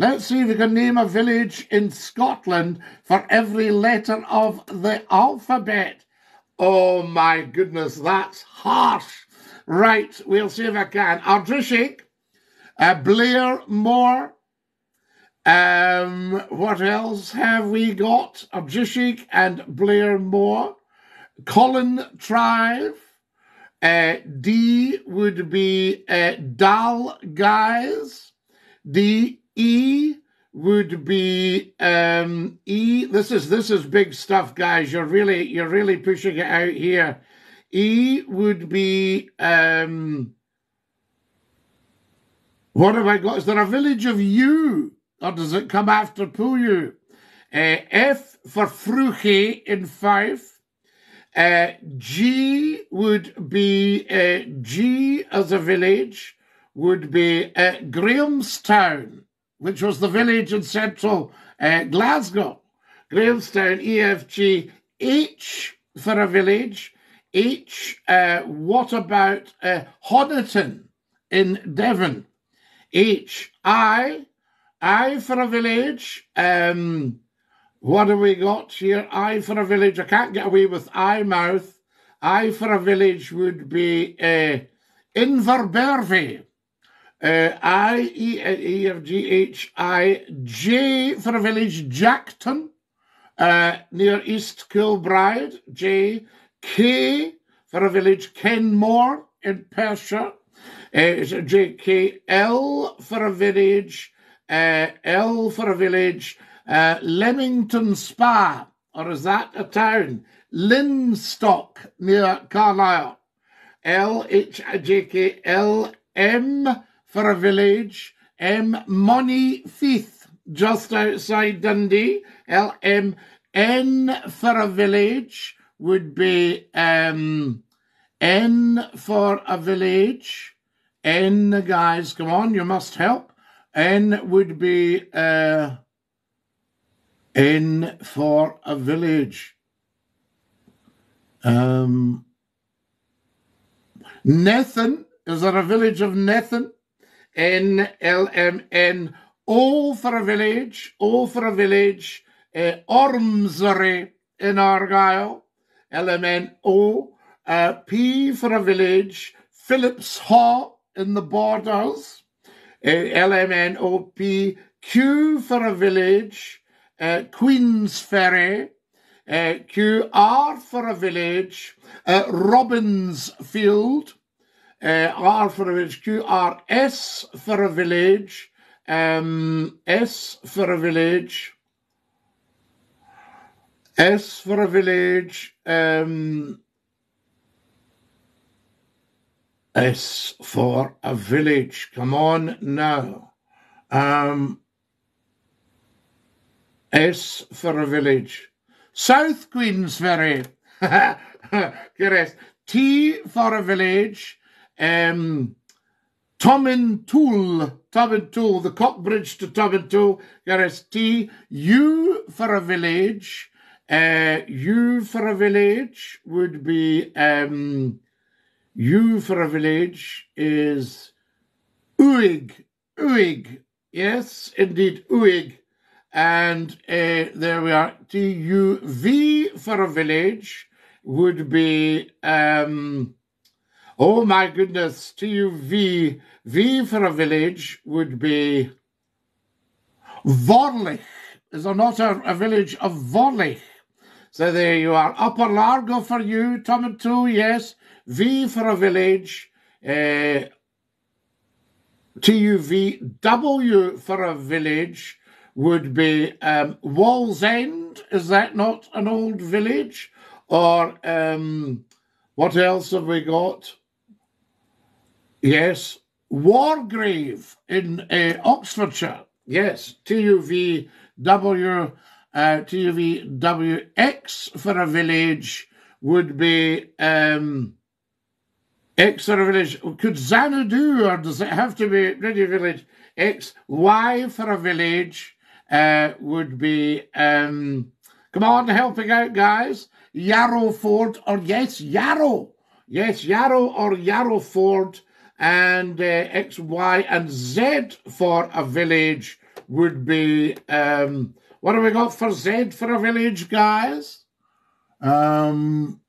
Let's see if we can name a village in Scotland for every letter of the alphabet. Oh my goodness, that's harsh. Right, we'll see if I can. Ardrishaig, uh, Blairmore. Um, what else have we got? Ardrishaig and Blairmore. Colin Trive. Uh, D would be uh, Dal Guys. D E would be um, E. This is this is big stuff, guys. You're really you're really pushing it out here. E would be um, what have I got? Is there a village of U, or does it come after Puyu? Uh, F for Freuchie in Fife. Uh, G would be uh, G as a village would be uh, Grahamstown, which was the village in central uh, Glasgow. Grahamstown, EFG. H for a village. H. Uh, what about uh, Honiton in Devon? H. I. I for a village. Um, what have we got here? I for a village. I can't get away with Eyemouth. I for a village would be uh, Inverbervie. Uh, I, E, E, F, G, H, I, J for a village, Jackton, uh, near East Kilbride. J, K for a village, Kenmore in Perthshire. Uh, J, K, L for a village, L for a village, uh, Leamington Spa, or is that a town? Linstock near Carlisle. L H J K L M for a village. M Monifieth just outside Dundee. L M N for a village would be um, N for a village. N guys, come on, you must help. N would be uh, N for a village. Um, Nethan, is there a village of Nethan? N L M N. O for a village, O for a village. Uh, Ormsary in Argyll, L M N O. Uh, P for a village, Philiphaugh in the Borders, uh, L M N O P. Q for a village, uh, Queensferry, uh, QR for a village, uh, Robbinsfield, uh, R for a village, QRS for a village, um, S for a village, S for a village, um, S for a village. Come on now. Um, S for a village. South Queensferry. T for a village. Um, Tomintoul. Tomintoul. The Cockbridge to Tomintoul. Correct. T. U for a village. Uh, U for a village would be um, U for a village is Uig. Uig. Yes, indeed, Uig. And uh, there we are. T U V for a village would be, um, oh my goodness, to you, V. T U V. For a village would be Vorlich. Is there not a, a village of Vorlich? So there you are. Upper Largo for you, Tomintoul, yes. V for a village. Uh, TUV. for a village would be um, Wallsend. Is that not an old village? Or um, what else have we got? Yes, Wargrave in uh, Oxfordshire. Yes, TUVW, uh, TUVWX for a village would be um, X for a village. Could Xanadu, or does it have to be Ready Village? X, Y for a village uh, would be, um, come on, helping out, guys. Yarrowford, or yes, Yarrow. Yes, Yarrow or Yarrowford, and uh, X, Y, and Z for a village would be, um, what have we got for Z for a village, guys? Um,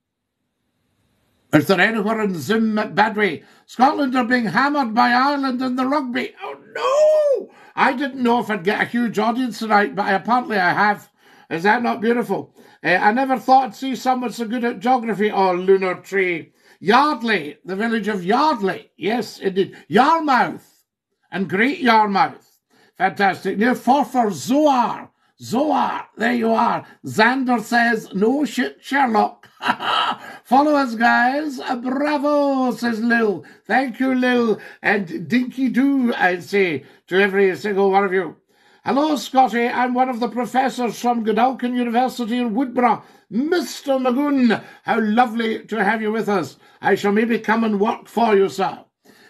is there anywhere in Zimbabwe? Scotland are being hammered by Ireland in the rugby. Oh no! I didn't know if I'd get a huge audience tonight, but apparently I have. Is that not beautiful? Uh, I never thought I'd see someone so good at geography. Oh, lunar tree. Yardley, the village of Yardley. Yes, indeed. Yarmouth and Great Yarmouth. Fantastic. Near Forfar, Zoar. Zoar, there you are. Xander says, no shit, Sherlock. Follow us, guys. Uh, bravo, says Lil. Thank you, Lil. And dinky do, I'd say, to every single one of you. Hello, Scottie. I'm one of the professors from Godalming University in Woodborough. Mr. Magoon, how lovely to have you with us. I shall maybe come and work for you, sir.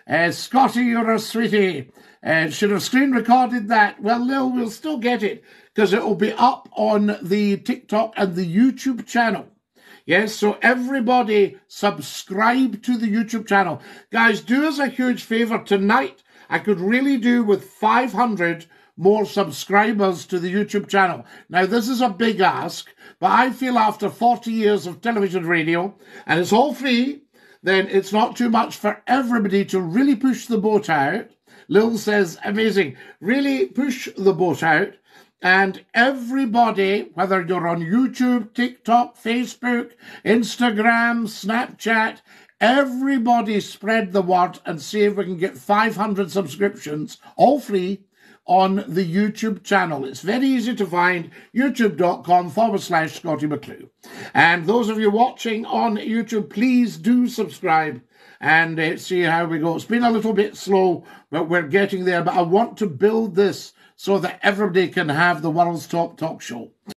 Uh, Scottie, you're a sweetie. Uh, should have screen recorded that. Well, Lil, we'll still get it because it will be up on the TikTok and the YouTube channel. Yes, so everybody subscribe to the YouTube channel. Guys, do us a huge favor tonight. I could really do with 500 more subscribers to the YouTube channel. Now, this is a big ask, but I feel after 40 years of television radio, and it's all free, then it's not too much for everybody to really push the boat out. Lil says, amazing. Really push the boat out and everybody, whether you're on YouTube, TikTok, Facebook, Instagram, Snapchat, everybody spread the word and see if we can get 500 subscriptions, all free, on the YouTube channel. It's very easy to find, youtube.com forward slash Scottie McClue. And those of you watching on YouTube, please do subscribe and uh, see how we go. It's been a little bit slow, but we're getting there. But I want to build this so that everybody can have the world's top talk show.